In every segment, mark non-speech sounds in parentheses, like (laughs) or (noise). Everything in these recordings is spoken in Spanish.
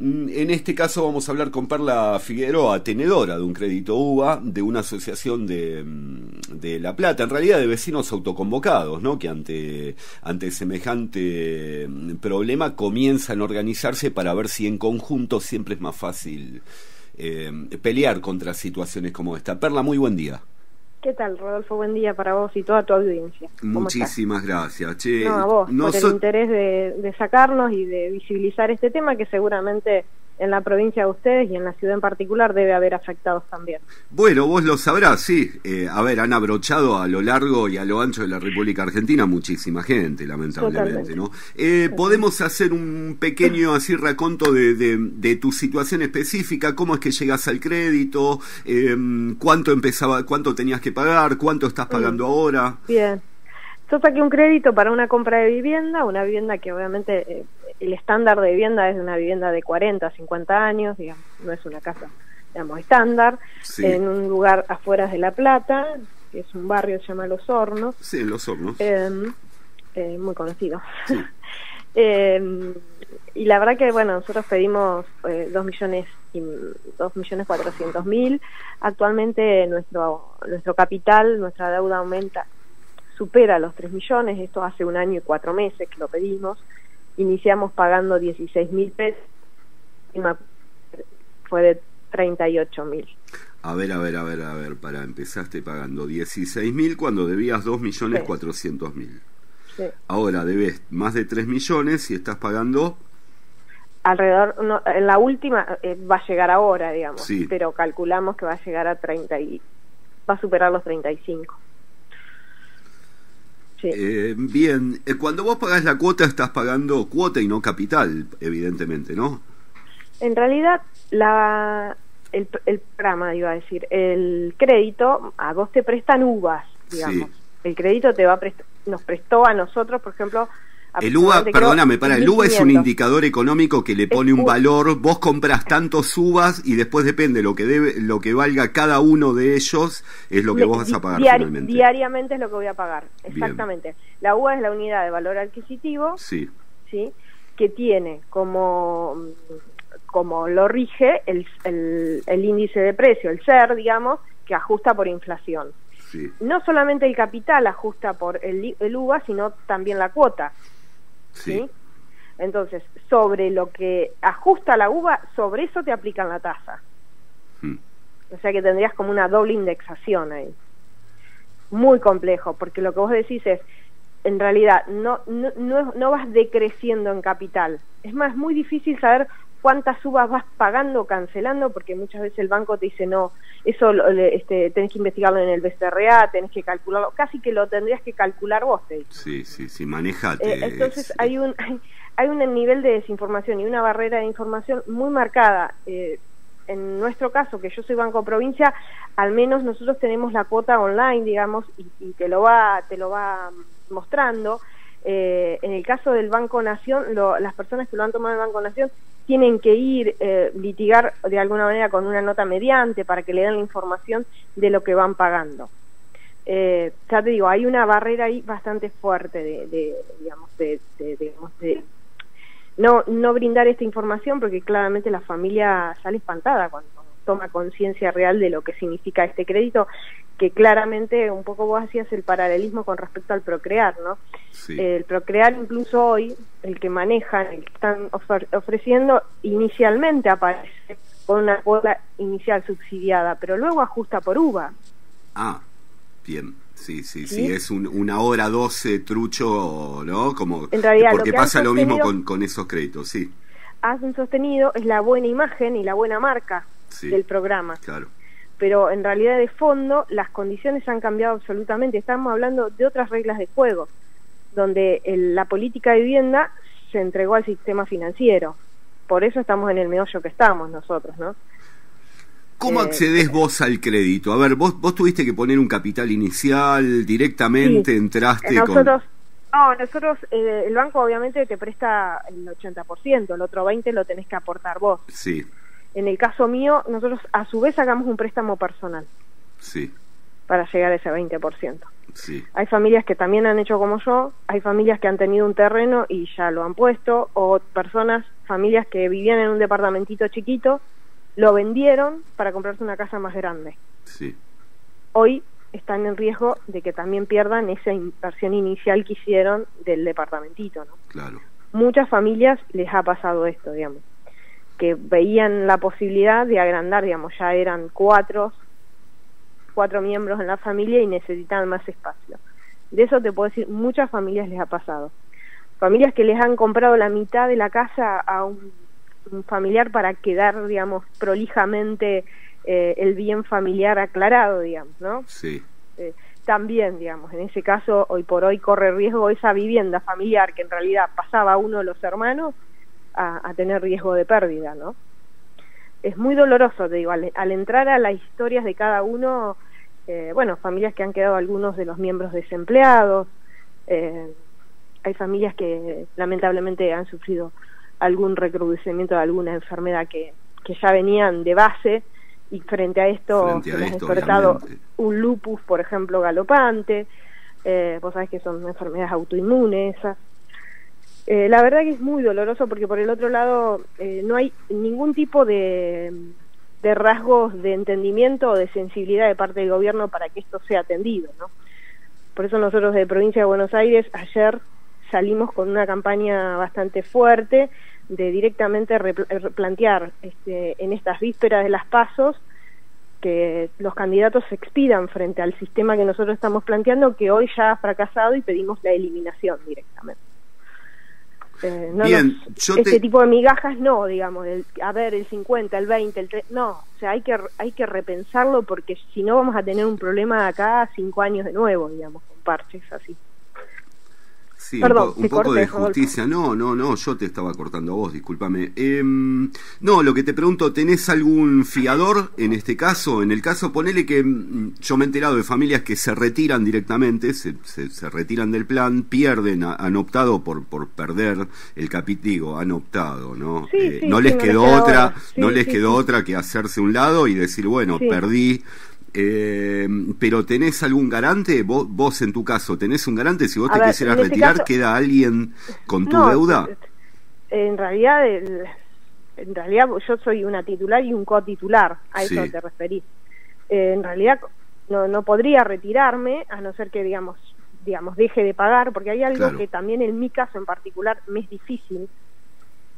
Mm, en este caso vamos a hablar con Perla Figueroa, tenedora de un crédito UBA de una asociación de, mm, de La Plata, en realidad de vecinos autoconvocados, ¿no? que ante, ante semejante mm, problema comienzan a organizarse para ver si en conjunto siempre es más fácil eh, pelear contra situaciones como esta. Perla, muy buen día. ¿Qué tal, Rodolfo? Buen día para vos y toda tu audiencia. Muchísimas gracias. Che, no, a vos, por el interés de, de sacarnos y de visibilizar este tema que seguramente en la provincia de ustedes y en la ciudad en particular debe haber afectados también. Bueno, vos lo sabrás, sí. Eh, a ver, han abrochado a lo largo y a lo ancho de la República Argentina muchísima gente, lamentablemente, ¿no? Eh, podemos hacer un pequeño así raconto de, de, tu situación específica, cómo es que llegas al crédito, em, cuánto empezaba, cuánto tenías que pagar, cuánto estás pagando ahora. Bien. Yo saqué un crédito para una compra de vivienda, una vivienda que obviamente eh, el estándar de vivienda es una vivienda de 40, 50 años, digamos, no es una casa, digamos, estándar, en un lugar afuera de La Plata, que es un barrio que se llama Los Hornos. Sí, Los Hornos. Em, eh, muy conocido. (laughs) Em, y la verdad que, bueno, nosotros pedimos eh, 2 millones y dos millones cuatrocientos mil. Actualmente nuestro, nuestro capital, nuestra deuda aumenta, supera los 3 millones, esto hace un año y cuatro meses que lo pedimos iniciamos pagando 16 mil pesos y fue de 38 mil. A ver, a ver, a ver, a ver, para empezaste pagando 16 mil cuando debías 2 millones 400 mil. Ahora debes más de 3 millones y estás pagando... Alrededor, en la última eh, va a llegar ahora, digamos, pero calculamos que va a llegar a 30 y va a superar los 35. Eh, bien, eh, cuando vos pagás la cuota estás pagando cuota y no capital, evidentemente, ¿no? En realidad, la, el, el programa, iba a decir, el crédito, a vos te prestan uvas, digamos. El crédito te va nos prestó a nosotros, por ejemplo, el UVA, perdóname, para, el UVA es un indicador económico que le pone un valor, vos compras tantos uvas y después depende lo que debe, lo que valga cada uno de ellos es lo que vos vas a pagar finalmente. Diariamente es lo que voy a pagar, exactamente. La UVA es la unidad de valor adquisitivo, sí, sí, que tiene como como lo rige el, el, índice de precio, el SER, digamos, que ajusta por inflación. Sí. No solamente el capital ajusta por el, el UVA, sino también la cuota. Sí. Entonces, sobre lo que ajusta la uva, sobre eso te aplican la tasa. Hmm. O sea que tendrías como una doble indexación ahí. Muy complejo, porque lo que vos decís es, en realidad, no, no, no, no vas decreciendo en capital. Es más, muy difícil saber cuántas uvas vas pagando o cancelando, porque muchas veces el banco te dice, no, eso este, tenés que investigarlo en el BCRA, tenés que calcularlo, casi que lo tendrías que calcular vos. Te Sí, sí, sí, manejate. Eh, entonces hay un, hay, un nivel de desinformación y una barrera de información muy marcada. Eh, en nuestro caso, que yo soy Banco Provincia, al menos nosotros tenemos la cuota online, digamos, y, y te lo va, te lo va mostrando. Eh, en el caso del Banco Nación, las personas que lo han tomado el Banco Nación tienen que ir, eh, litigar de alguna manera con una nota mediante para que le den la información de lo que van pagando. Eh, ya te digo, hay una barrera ahí bastante fuerte de, digamos, de, digamos, de no, no brindar esta información porque claramente la familia sale espantada cuando toma conciencia real de lo que significa este crédito, que claramente un poco vos hacías el paralelismo con respecto al procrear, ¿no? El procrear incluso hoy, el que manejan, el que están ofreciendo, inicialmente aparece con una cuota inicial subsidiada, pero luego ajusta por uva. Ah, bien. Sí, sí, sí, es un, una hora 12 trucho, ¿no? Como, en realidad, porque pasa lo mismo con, con esos créditos, sí. Hacen sostenido es la buena imagen y la buena marca del programa. Claro. Pero en realidad de fondo las condiciones han cambiado absolutamente. Estamos hablando de otras reglas de juego, donde la política de vivienda se entregó al sistema financiero. Por eso estamos en el meollo que estamos nosotros, ¿no? ¿Cómo eh, accedes vos al crédito? A ver, vos, vos tuviste que poner un capital inicial, directamente entraste nosotros, No, nosotros, eh, el banco obviamente te presta el 80%, el otro 20% lo tenés que aportar vos. Sí. En el caso mío, nosotros a su vez hagamos un préstamo personal. Sí. para llegar a ese 20%. Hay familias que también han hecho como yo, hay familias que han tenido un terreno y ya lo han puesto, o personas, familias que vivían en un departamentito chiquito, lo vendieron para comprarse una casa más grande. Sí. Hoy están en riesgo de que también pierdan esa inversión inicial que hicieron del departamentito, ¿no? Claro. Muchas familias les ha pasado esto, digamos, que veían la posibilidad de agrandar, digamos, ya eran cuatro, cuatro miembros en la familia y necesitan más espacio. De eso te puedo decir, muchas familias les ha pasado. Familias que les han comprado la mitad de la casa a un, familiar para quedar, digamos, prolijamente eh, el bien familiar aclarado, digamos, ¿no? Sí. Eh, también, digamos, en ese caso, hoy por hoy corre riesgo esa vivienda familiar que en realidad pasaba a uno de los hermanos a, a tener riesgo de pérdida, ¿no? Es muy doloroso, te digo, al, al entrar a las historias de cada uno, eh, bueno, familias que han quedado algunos de los miembros desempleados, eh, hay familias que lamentablemente han sufrido algún recrudecimiento de alguna enfermedad que, que ya venían de base y frente a esto ha despertado un lupus, por ejemplo, galopante, eh, vos sabés que son enfermedades autoinmunes esas. Eh, la verdad que es muy doloroso porque por el otro lado eh, no hay ningún tipo de rasgos de entendimiento o de sensibilidad de parte del gobierno para que esto sea atendido, ¿no? Por eso nosotros de Provincia de Buenos Aires ayer salimos con una campaña bastante fuerte de directamente replantear este, en estas vísperas de las pasos que los candidatos se expidan frente al sistema que nosotros estamos planteando que hoy ya ha fracasado y pedimos la eliminación directamente. Eh, no Bien, este tipo de migajas no, digamos, a ver, el 50, el 20, el 30, no, o sea, hay que, hay que repensarlo porque si no vamos a tener un problema acá cinco años de nuevo, digamos, con parches así. Sí, un, poco de justicia. No, no, no, yo te estaba cortando a vos, discúlpame. Em, no, lo que te pregunto, ¿tenés algún fiador en este caso? En el caso, ponele que mm, yo me he enterado de familias que se retiran directamente, se, se, retiran del plan, pierden, han optado por, por perder el capítulo, han optado, ¿no? Eh, no les quedó otra, no les quedó otra que hacerse un lado y decir, bueno, perdí eh, pero ¿tenés algún garante? ¿Vos, vos en tu caso, ¿tenés un garante? Si vos te quisieras este retirar, ¿queda alguien con tu deuda? En realidad, en realidad yo soy una titular y un cotitular, a eso te referís. Eh, en realidad no, no podría retirarme, a no ser que, digamos, digamos deje de pagar, porque hay algo que también en mi caso en particular me es difícil,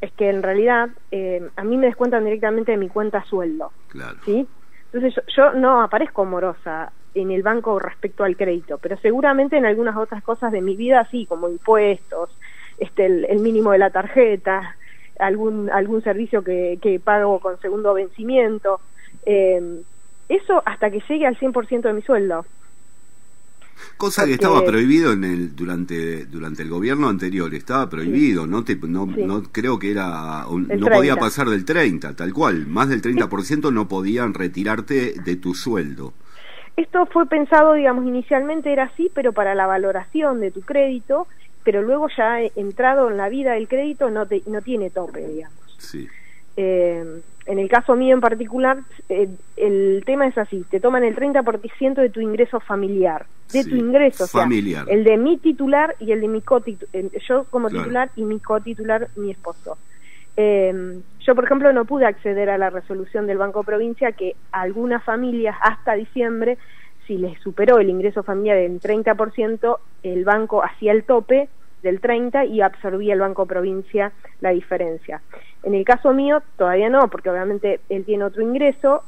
es que en realidad eh, a mí me descuentan directamente de mi cuenta sueldo. Claro. ¿sí? Entonces yo, no aparezco morosa en el banco respecto al crédito, pero seguramente en algunas otras cosas de mi vida sí, como impuestos, este, el, mínimo de la tarjeta, algún, algún servicio que, que pago con segundo vencimiento. Eh, eso hasta que llegue al 100% de mi sueldo. Cosa que estaba prohibido en el durante durante el gobierno anterior, estaba prohibido, no te no, no creo que era no podía pasar del 30, tal cual, más del 30% no podían retirarte de tu sueldo. Esto fue pensado, digamos, inicialmente era así, pero para la valoración de tu crédito, pero luego ya entrado en la vida del crédito no te, no tiene tope, digamos. Sí. Eh, en el caso mío en particular, eh, el tema es así, te toman el 30% de tu ingreso familiar, de tu ingreso, familiar. el de mi titular y el de mi cotitular, yo como titular y mi cotitular, mi esposo. Eh, yo, por ejemplo, no pude acceder a la resolución del Banco Provincia que algunas familias hasta diciembre, si les superó el ingreso familiar del 30%, el banco hacía el tope del 30 y absorbía el Banco Provincia la diferencia. En el caso mío todavía no, porque obviamente él tiene otro ingreso,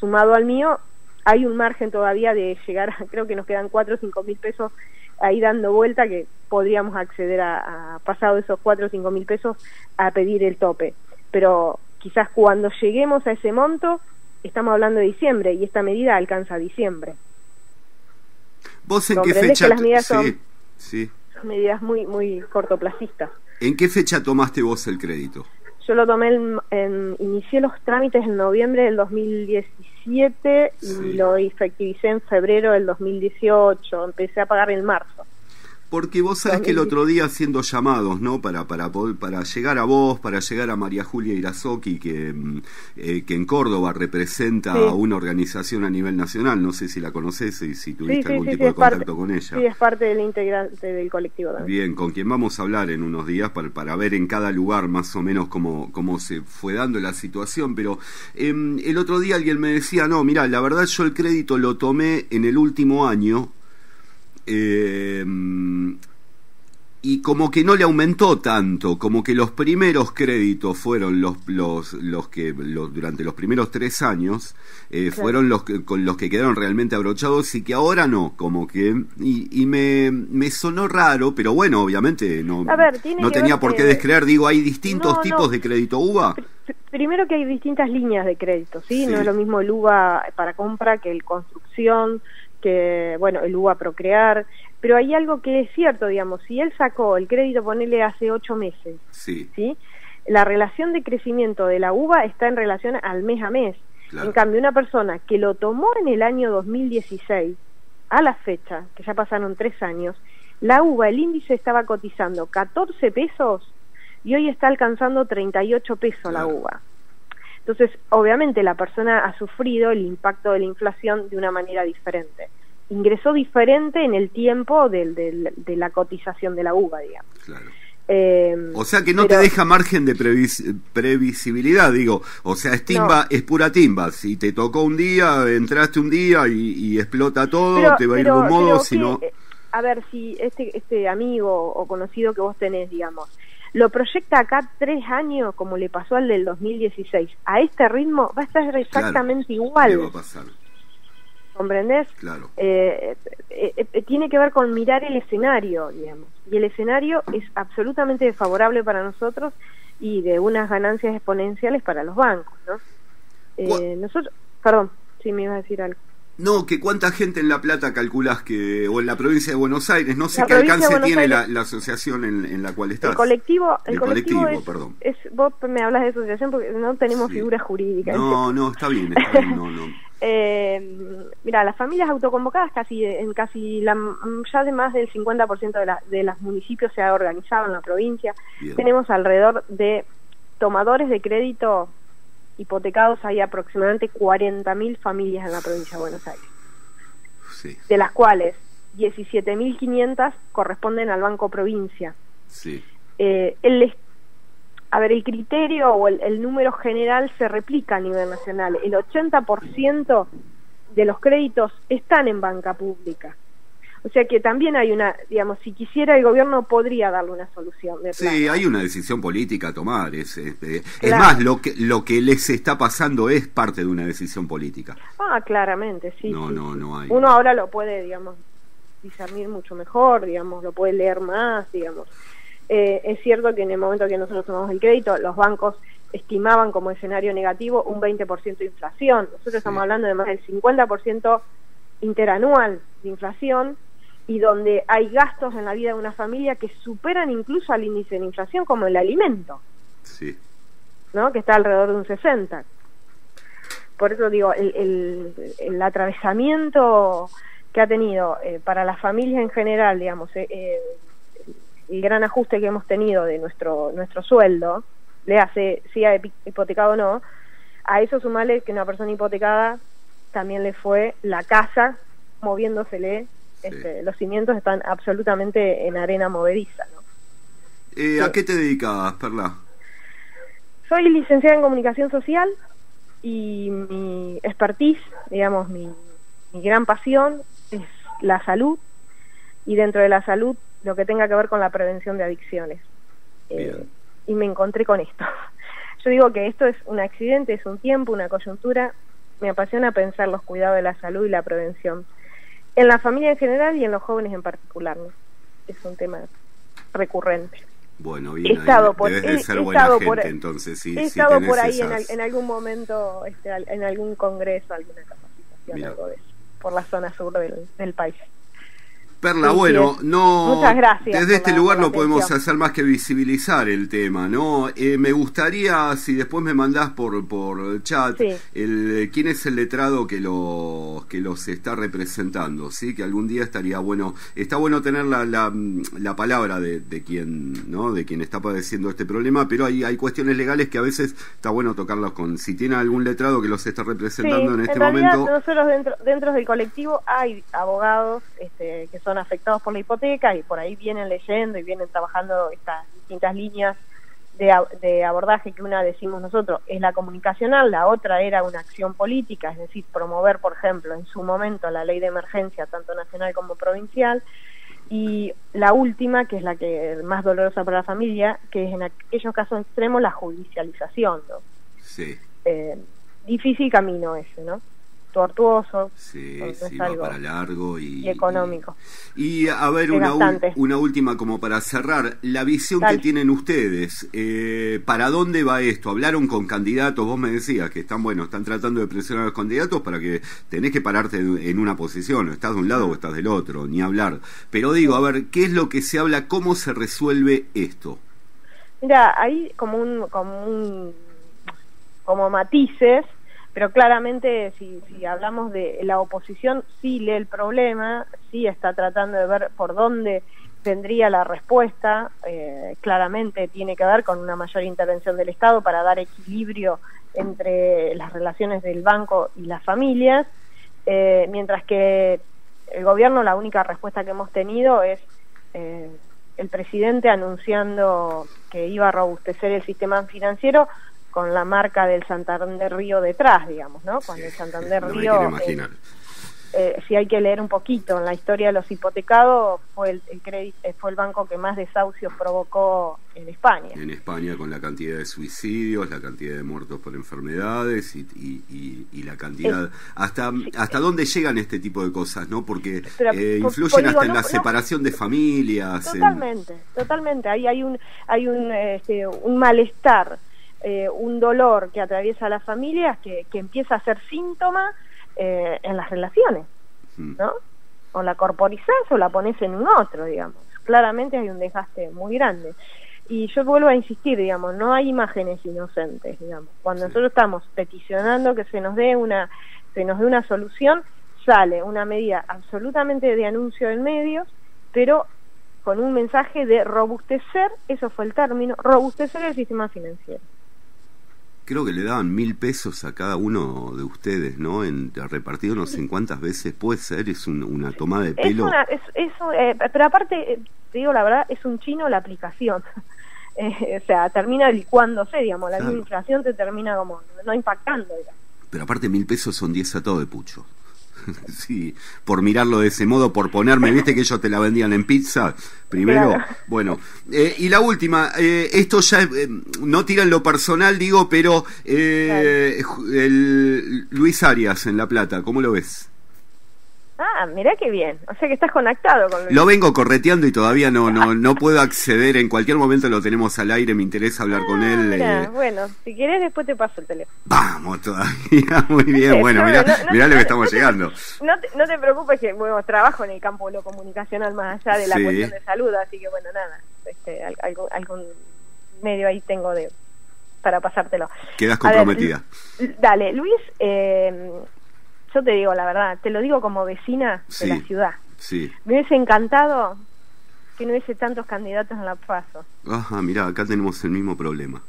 sumado al mío, hay un margen todavía de llegar, a, (laughs) creo que nos quedan 4 o 5 mil pesos ahí dando vuelta que podríamos acceder a, pasado esos 4 o 5 mil pesos a pedir el tope. Pero quizás cuando lleguemos a ese monto, estamos hablando de diciembre y esta medida alcanza a diciembre. ¿Vos en qué fecha? las medidas sí, sí medidas muy, muy cortoplacistas. ¿En qué fecha tomaste vos el crédito? Yo lo tomé, en, inicié los trámites en noviembre del 2017 y lo efectivicé en febrero del 2018. Empecé a pagar en marzo. Porque vos sabés que el otro día haciendo llamados, ¿no? Para, para, para llegar a vos, para llegar a María Julia Irazoki, que, mm, eh, que en Córdoba representa a una organización a nivel nacional, no sé si la conoces y si tuviste algún tipo de contacto con ella. Sí, es parte del integrante del colectivo también. Bien, con quien vamos a hablar en unos días para, para ver en cada lugar más o menos cómo, cómo se fue dando la situación, pero em, el otro día alguien me decía, no, mira, la verdad yo el crédito lo tomé en el último año, eh, y como que no le aumentó tanto, como que los primeros créditos fueron los, los, los que los, durante los primeros tres años eh, fueron los que, con los que quedaron realmente abrochados y que ahora no, como que y, y me, me sonó raro, pero bueno, obviamente no, no tenía por qué descreer. Digo, hay distintos tipos de crédito UVA. Primero que hay distintas líneas de crédito, ¿sí? No es lo mismo el UVA para compra que el construcción, que, bueno, el UVA procrear pero hay algo que es cierto, digamos, si él sacó el crédito, ponele hace ocho meses, sí. La relación de crecimiento de la uva está en relación al mes a mes. En cambio, una persona que lo tomó en el año 2016, a la fecha, que ya pasaron tres años, la uva, el índice estaba cotizando 14 pesos y hoy está alcanzando 38 pesos la uva. Entonces, obviamente la persona ha sufrido el impacto de la inflación de una manera diferente ingresó diferente en el tiempo del, de la cotización de la uva, digamos. Eh, o sea que no te deja margen de previsibilidad, digo. O sea, es timba, es pura timba. Si te tocó un día, entraste un día y, explota todo, te va a ir de un modo, si no... Eh, a ver, si este, este amigo o conocido que vos tenés, digamos, lo proyecta acá tres años, como le pasó al del 2016, a este ritmo va a estar exactamente igual. Va a pasar? ¿comprendés? Claro. Eh, eh, eh, tiene que ver con mirar el escenario, digamos. Y el escenario es absolutamente desfavorable para nosotros y de unas ganancias exponenciales para los bancos, ¿no? nosotros, perdón, si me ibas a decir algo. No, que cuánta gente en La Plata calculas que, o en la provincia de Buenos Aires, no sé qué alcance tiene la, asociación en, la cual estás. El colectivo, el, colectivo, es, perdón. vos me hablas de asociación porque no tenemos figuras jurídicas. No, no, está bien, está bien, no, no. (laughs) Eh, mira, las familias autoconvocadas casi en casi la, ya de más del 50% de, la, de los municipios se ha organizado en la provincia. Tenemos alrededor de tomadores de crédito hipotecados, hay aproximadamente 40.000 familias en la provincia de Buenos Aires. De las cuales 17.500 corresponden al Banco Provincia. Sí. Eh, el, a ver, el criterio o el, número general se replica a nivel nacional. El 80% de los créditos están en banca pública. O sea que también hay una, digamos, si quisiera el gobierno podría darle una solución. De sí, hay una decisión política a tomar. Es, es, más, lo que, lo que les está pasando es parte de una decisión política. Ah, claramente, sí. No, no, no hay. Uno ahora lo puede, digamos, discernir mucho mejor, digamos, lo puede leer más, digamos. Eh, es cierto que en el momento que nosotros tomamos el crédito, los bancos estimaban como escenario negativo un 20% de inflación. Nosotros estamos hablando de más del 50% interanual de inflación y donde hay gastos en la vida de una familia que superan incluso al índice de inflación, como el alimento, sí. ¿no? que está alrededor de un 60. Por eso digo, el, el, atravesamiento que ha tenido eh, para las familias en general, digamos, eh, eh el gran ajuste que hemos tenido de nuestro nuestro sueldo, le hace, sea hipotecado o no, a eso sumarle que una persona hipotecada también le fue la casa moviéndosele, este, los cimientos están absolutamente en arena movediza. ¿no? Eh, ¿A qué te dedicas, Perla? Soy licenciada en comunicación social y mi expertise, digamos, mi, mi gran pasión es la salud y dentro de la salud lo que tenga que ver con la prevención de adicciones. Eh, y me encontré con esto. (laughs) Yo digo que esto es un accidente, es un tiempo, una coyuntura. Me apasiona pensar los cuidados de la salud y la prevención. En la familia en general y en los jóvenes en particular. Es un tema recurrente. Bueno, bien, he estado por, he, ser buena gente, entonces sí, he estado por ahí en, algún momento, este, en algún congreso, alguna capacitación, algo de eso, por la zona sur del, del país. Perla, bueno, no. Muchas gracias. Desde este lugar no podemos hacer más que visibilizar el tema, ¿no? Eh, me gustaría, si después me mandás por, por chat, el, quién es el letrado que los, que los está representando, ¿sí? Que algún día estaría bueno. Está bueno tener la, la, la palabra de, de, quien, ¿no? De quien está padeciendo este problema, pero hay, hay cuestiones legales que a veces está bueno tocarlos con. Si tiene algún letrado que los está representando en este en momento. Nosotros dentro, dentro del colectivo hay abogados este, que son afectados por la hipoteca y por ahí vienen leyendo y vienen trabajando estas distintas líneas de, abordaje que una decimos nosotros es la comunicacional, la otra era una acción política, es decir, promover, por ejemplo, en su momento la ley de emergencia, tanto nacional como provincial, y la última, que es la que es más dolorosa para la familia, que es en aquellos casos extremos la judicialización. ¿no? Sí. Eh, difícil camino ese, ¿no? Tortuoso. Sí, sí, va para largo y, económico. Y, a ver, una, una, última como para cerrar. La visión que tienen ustedes, eh, ¿para dónde va esto? ¿Hablaron con candidatos? Vos me decías que están, bueno, están tratando de presionar a los candidatos para que tenés que pararte en una posición, estás de un lado o estás del otro, ni hablar. Pero digo, a ver, ¿qué es lo que se habla? ¿Cómo se resuelve esto? Mira, hay como un, como un, como matices pero claramente si, si hablamos de la oposición, sí lee el problema, sí está tratando de ver por dónde tendría la respuesta, eh, claramente tiene que ver con una mayor intervención del Estado para dar equilibrio entre las relaciones del banco y las familias, eh, mientras que el gobierno la única respuesta que hemos tenido es eh, el presidente anunciando que iba a robustecer el sistema financiero con la marca del Santander Río detrás, digamos, ¿no? Cuando el Santander Río... Eh, eh, si hay que leer un poquito, en la historia de los hipotecados fue el, eh, fue el banco que más desahucios provocó en España. En España con la cantidad de suicidios, la cantidad de muertos por enfermedades y, y, la cantidad... hasta hasta dónde llegan este tipo de cosas, ¿no? Porque influyen hasta en la separación de familias. Totalmente, totalmente. Ahí hay un, hay un, este, un malestar eh, un dolor que atraviesa a las familias que, que empieza a ser síntoma eh, en las relaciones. ¿no? O la corporizás o la pones en un otro, digamos. Claramente hay un desgaste muy grande. Y yo vuelvo a insistir, digamos, no hay imágenes inocentes, digamos. Cuando nosotros estamos peticionando que se nos dé una, se nos dé una solución, sale una medida absolutamente de anuncio en medios, pero con un mensaje de robustecer, eso fue el término, robustecer el sistema financiero creo que le daban mil pesos a cada uno de ustedes, ¿no? En, repartido no sé cuántas veces puede ser, es una toma de pelo. Es eh, pero aparte, eh, te digo la verdad, es un chino la aplicación. (laughs) Eh, o sea, termina licuándose, digamos, la inflación te termina como no impactando, digamos. Pero aparte mil pesos son diez a todo de pucho. (laughs) sí, por mirarlo de ese modo, por ponerme, viste que ellos te la vendían en pizza primero. Bueno, eh, y la última, eh, esto ya eh, no tira en lo personal, digo, pero el, Luis Arias en La Plata, ¿cómo lo ves? Ah, mira qué bien. O sea que estás conectado con Lo vengo correteando y todavía no no (laughs) no puedo acceder. En cualquier momento lo tenemos al aire. Me interesa hablar con ah, él. Eh. Bueno, si quieres después te paso el teléfono. Vamos todavía. (laughs) Muy bien. bueno, mirá, lo que estamos llegando. No te, no te preocupes que bueno, trabajo en el campo de lo comunicacional más allá de la cuestión de salud. Así que bueno, nada. Este, algún, algún medio ahí tengo de para pasártelo. Quedas comprometida. dale, Luis. Eh, yo te digo la verdad, te lo digo como vecina de la ciudad. Sí. Me hubiese encantado que no hubiese tantos candidatos en la PASO. Ajá, mira, acá tenemos el mismo problema.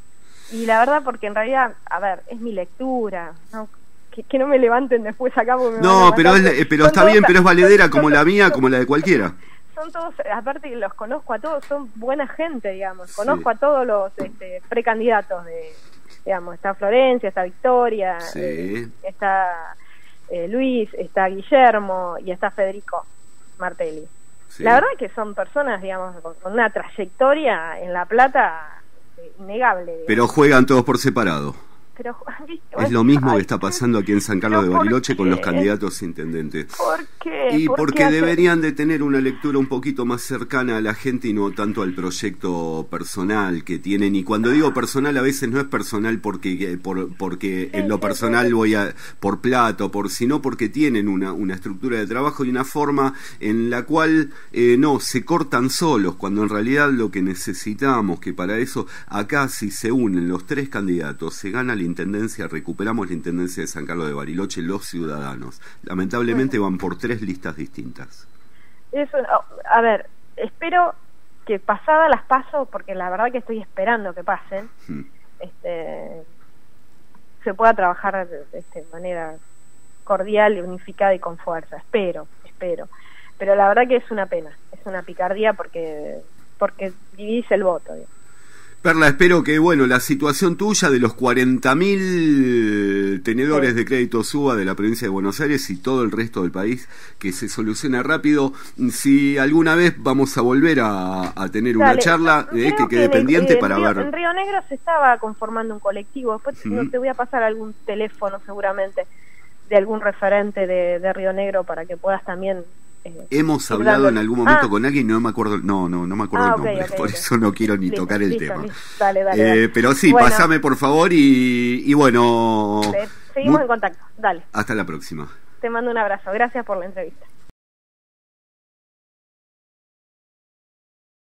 Y la verdad, porque en realidad, a ver, es mi lectura, ¿no? Que, no me levanten después acá porque me No, pero, es, pero está bien, pero es valedera como la mía, como la de cualquiera. Son todos, aparte que los conozco a todos, son buena gente, digamos. Conozco a todos los este, precandidatos de, digamos, está Florencia, está Victoria, eh, está eh, Luis, está Guillermo y está Federico Martelli. La verdad que son personas, digamos, con, una trayectoria en La Plata eh, innegable. Pero juegan todos por separado. Pero es lo mismo que está pasando aquí en San Carlos de Bariloche con los candidatos intendentes. ¿Por qué? Y porque deberían de tener una lectura un poquito más cercana a la gente y no tanto al proyecto personal que tienen. Y cuando digo personal a veces no es personal porque por, porque en lo personal voy a por plato, por sino porque tienen una, una estructura de trabajo y una forma en la cual eh, no se cortan solos cuando en realidad lo que necesitamos que para eso acá si se unen los tres candidatos se gana la intendencia, recuperamos la intendencia de San Carlos de Bariloche, los ciudadanos. Lamentablemente van por tres listas distintas. Eso, a ver, espero que pasada las paso, porque la verdad que estoy esperando que pasen, hmm. este, se pueda trabajar de, de, manera cordial, unificada y con fuerza. Espero, espero. Pero la verdad que es una pena, es una picardía porque porque divide el voto. Perla, espero que bueno la situación tuya de los 40.000 tenedores de crédito suba de la provincia de Buenos Aires y todo el resto del país que se solucione rápido. Si alguna vez vamos a volver a, tener una charla, eh, que quede pendiente para ver. En Río Negro se estaba conformando un colectivo. Después te voy a pasar algún teléfono seguramente de algún referente de, de Río Negro para que puedas también Hemos hablado en algún momento ah. con alguien, no me acuerdo, no, no, no me acuerdo ah, el nombre, por eso no quiero ni tocar el tema. Dale, dale, eh, Pero sí, pasame por favor y, y bueno. Seguimos en contacto, dale. Hasta la próxima. Te mando un abrazo, gracias por la entrevista.